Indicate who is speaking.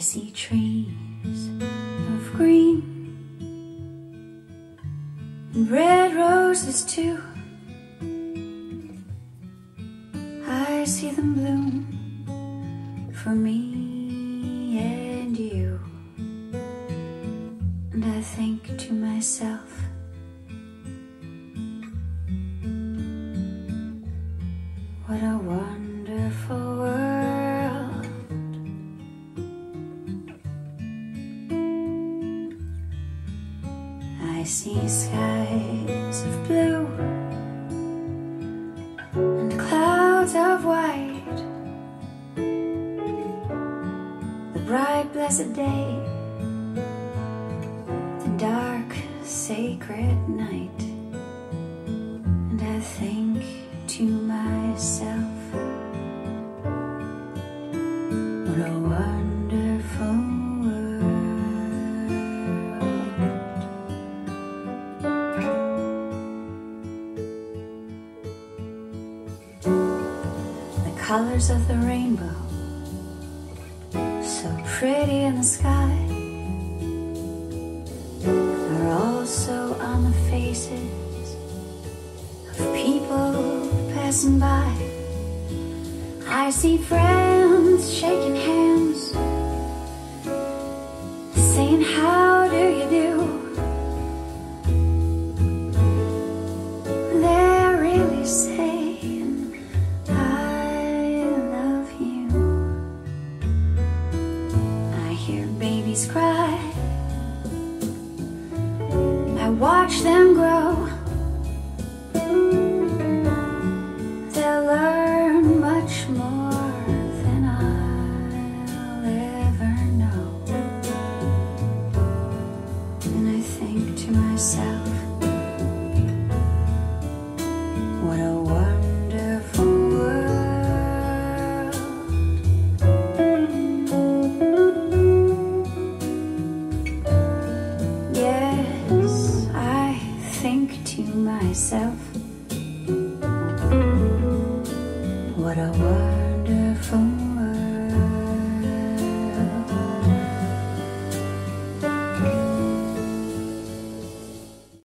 Speaker 1: see trees of green and red roses too. I see them bloom for me and you. And I think to myself, I see skies of blue and clouds of white. The bright, blessed day, the dark, sacred night. And I think to myself, what a wonderful colors of the rainbow, so pretty in the sky, are also on the faces of people passing by. I see friends shaking cry. I watch them grow. They'll learn much more than I'll ever know. And I think to myself, to myself. What a wonderful world.